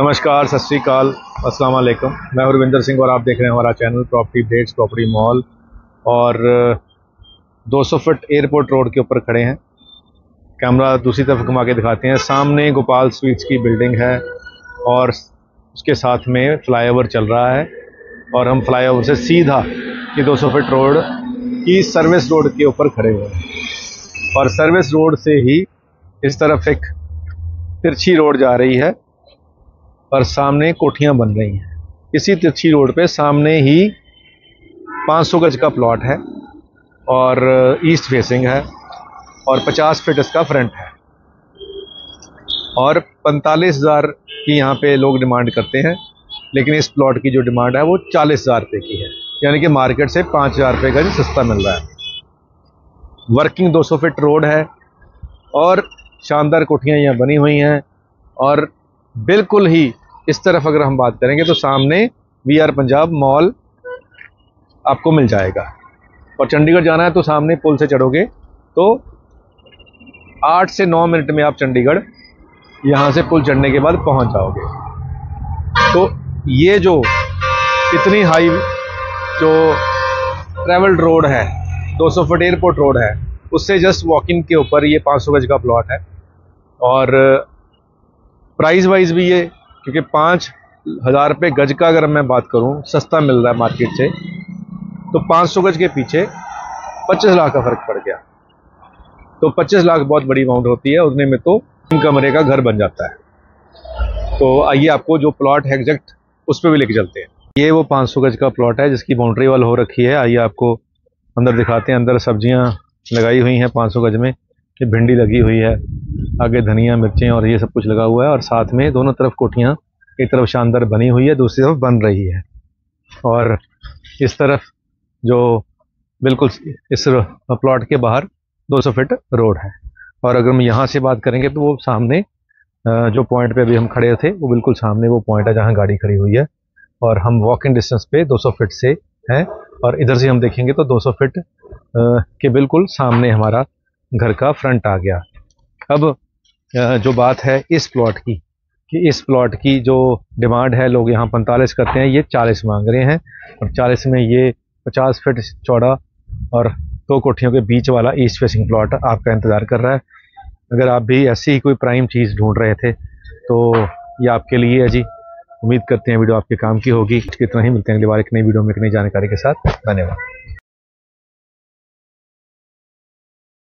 नमस्कार, सत श्रीकाल अस्सलाम मैं हरविंदर सिंह और आप देख रहे हैं हमारा channel property dates property mall और 200 फुट एयरपोर्ट रोड के ऊपर खड़े हैं। कैमरा दूसरी तरफ़ घुमा के दिखाते हैं। सामने गोपाल स्वीट्स की बिल्डिंग है और उसके साथ में फ्लाईओवर चल रहा है और हम फ्लाईओवर से सीधा ये 200 फुट रोड की सर्विस रोड के ऊपर खड़े हुए हैं। और सर्विस रोड से ही इस तरफ़ एक तिरछी रोड जा रही है। और सामने कोठियाँ बन रही हैं। इसी तिरछी रोड पे सामने ही 500 गज का प्लॉट है और ईस्ट फेसिंग है और 50 फीट इसका फ्रंट है। और पैंतालीस हज़ार की यहाँ पे लोग डिमांड करते हैं, लेकिन इस प्लॉट की जो डिमांड है वो चालीस हज़ार रुपये की है। यानी कि मार्केट से पाँच हज़ार रुपये गज सस्ता मिल रहा है। वर्किंग 200 फीट रोड है और शानदार कोठियाँ यहाँ बनी हुई हैं और बिल्कुल ही इस तरफ़ अगर हम बात करेंगे तो सामने वी आर पंजाब मॉल आपको मिल जाएगा। और चंडीगढ़ जाना है तो सामने पुल से चढ़ोगे तो आठ से नौ मिनट में आप चंडीगढ़ यहाँ से पुल चढ़ने के बाद पहुँच जाओगे। तो ये जो इतनी हाई जो ट्रेवल्ड रोड है 200 फुट एयरपोर्ट रोड है, उससे जस्ट वॉकिंग के ऊपर ये 500 गज का प्लॉट है। और प्राइस वाइज भी ये, क्योंकि पाँच हज़ार रुपये गज का अगर मैं बात करूँ, सस्ता मिल रहा है मार्केट से तो पाँच सौ गज के पीछे पच्चीस लाख का फ़र्क पड़ गया। तो पच्चीस लाख बहुत बड़ी अमाउंट होती है, उतने में तो तीन कमरे का घर बन जाता है। तो आइए आपको जो प्लॉट है एग्जैक्ट उस पर भी लेके चलते हैं। ये वो 500 गज का प्लॉट है, जिसकी बाउंड्री वाल हो रखी है। आइए आपको अंदर दिखाते हैं, अंदर सब्ज़ियाँ लगाई हुई हैं 500 गज में। ये भिंडी लगी हुई है। आगे धनिया, मिर्चें और ये सब कुछ लगा हुआ है और साथ में दोनों तरफ़ कोठियाँ, एक तरफ़ शानदार बनी हुई है, दूसरी तरफ़ बन रही है। और इस तरफ़ जो बिल्कुल इस प्लॉट के बाहर 200 फीट रोड है। और अगर हम यहाँ से बात करेंगे तो वो सामने जो पॉइंट पे अभी हम खड़े थे, वो बिल्कुल सामने वो पॉइंट है जहाँ गाड़ी खड़ी हुई है। और हम वॉकिंग डिस्टेंस पे 200 फीट से हैं और इधर से हम देखेंगे तो 200 फीट के बिल्कुल सामने हमारा घर का फ्रंट आ गया। अब जो बात है इस प्लॉट की, कि इस प्लॉट की जो डिमांड है, लोग यहाँ पैंतालीस करते हैं, ये चालीस मांग रहे हैं। और चालीस में ये पचास फिट चौड़ा और दो कोठियों के बीच वाला ईस्ट फेसिंग प्लॉट आपका इंतज़ार कर रहा है। अगर आप भी ऐसी ही कोई प्राइम चीज़ ढूंढ रहे थे तो ये आपके लिए है जी। उम्मीद करते हैं वीडियो आपके काम की होगी। कितना ही। मिलते हैं अगली बार एक नई वीडियो में, एक नई जानकारी के साथ। धन्यवाद।